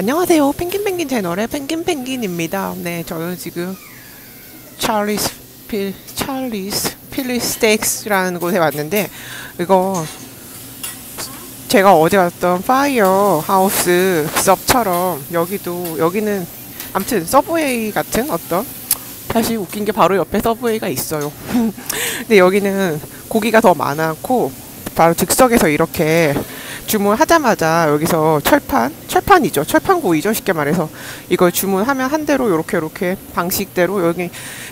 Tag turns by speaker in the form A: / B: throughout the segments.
A: 안녕하세요. 펭귄 펭귄 채널의 펭귄 펭귄입니다. 네, 저는 지금 찰리스 필 찰리스 필리스테이크스라는 곳에 왔는데 이거 제가 어제 왔던 파이어 하우스 섭처럼 여기도 여기는 아무튼 서브웨이 같은 어떤 사실 웃긴 게 바로 옆에 서브웨이가 있어요. 근데 여기는 고기가 더 많았고 바로 즉석에서 이렇게 주문하자마자 여기서 철판 철판이죠 철판 구이죠 쉽게 말해서 이걸 주문하면 한 대로 요렇게 요렇게 방식대로 여기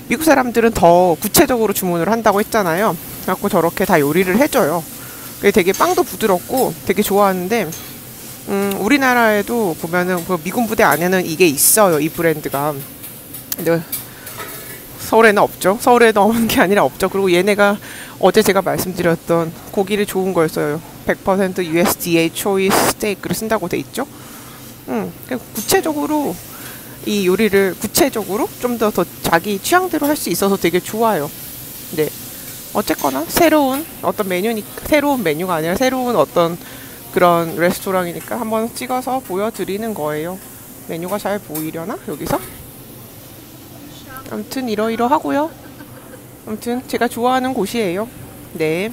A: 미국 사람들은 더 구체적으로 주문을 한다고 했잖아요 그래갖고 저렇게 다 요리를 해줘요 되게 빵도 부드럽고 되게 좋아하는데 음 우리나라에도 보면은 그 미군 부대 안에는 이게 있어요 이 브랜드가 서울에는 없죠. 서울에는 없는 게 아니라 없죠. 그리고 얘네가 어제 제가 말씀드렸던 고기를 좋은 걸 써요. 100% USDA 초이스 스테이크를 쓴다고 돼 있죠. 음, 구체적으로 이 요리를 구체적으로 좀 더 더 자기 취향대로 할 수 있어서 되게 좋아요. 네. 어쨌거나 새로운 어떤 메뉴니 새로운 메뉴가 아니라 새로운 어떤 그런 레스토랑이니까 한번 찍어서 보여드리는 거예요. 메뉴가 잘 보이려나 여기서? 아무튼 이러이러 하고요. 아무튼 제가 좋아하는 곳이에요. 네.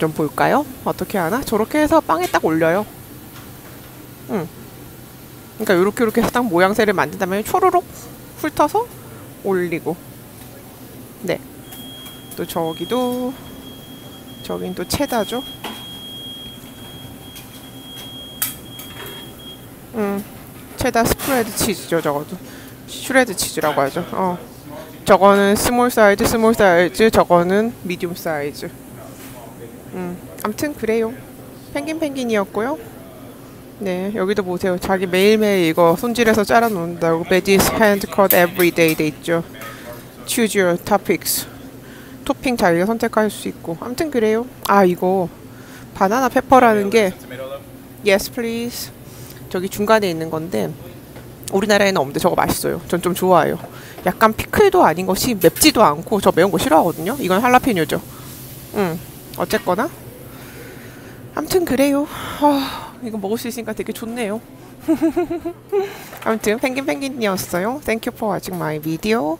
A: 좀 볼까요? 어떻게 하나? 저렇게 해서 빵에 딱 올려요. 응. 그러니까 요렇게 요렇게 해서 딱 모양새를 만든 다음에 초로록 훑어서 올리고. 네. 또 저기도 저긴 또 체다죠. 음. 체다 shred 치즈죠, 저것도. shred 치즈라고 하죠. 어. 저거는 small 사이즈, small 사이즈, 저거는 medium 사이즈. 음, 암튼 그래요. 펭귄 펭귄이었고요. 네, 여기도 보세요. 자기 매일매일 이거 손질해서 잘라 놓는다고 veggies hand cut every day 돼 있죠. choose your toppings. 토핑 자기가 선택할 수 있고. 암튼 그래요. 아, 이거 바나나 페퍼라는 게 yes please. 저기 중간에 있는 건데 우리나라에는 없는데 저거 맛있어요. 전 좀 좋아해요. 약간 피클도 아닌 것이 맵지도 않고 저 매운 거 싫어하거든요. 이건 할라피뇨죠. 응. 어쨌거나 아무튼 그래요. 아, 이거 먹을 수 있으니까 되게 좋네요. 아무튼 펭귄 펭귄이었어요. Thank you for watching my video.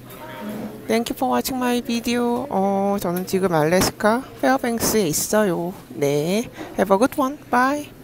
A: Thank you for watching my video. 어, 저는 지금 알래스카 페어뱅스에 있어요. 네. Have a good one. Bye.